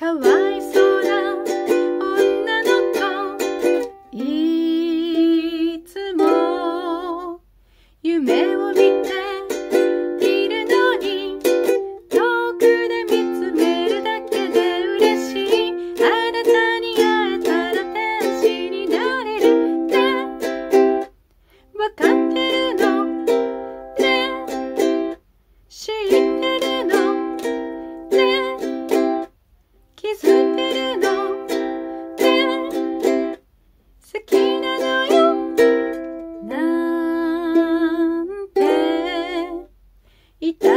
かわいそうな女の子いつも夢を見ているのに遠くで見つめるだけで嬉しい。あなたに会えたら天使になれるって。わかってるのね。知って一旦